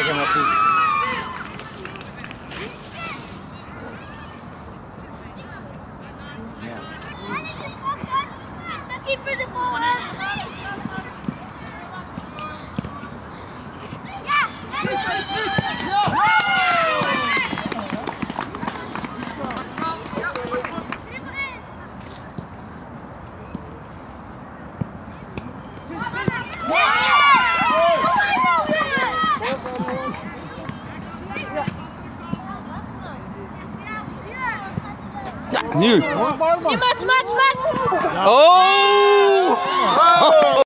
Lekker Mattie. Keeper de bal. Nu, Mats, Mats, Mats! Oh!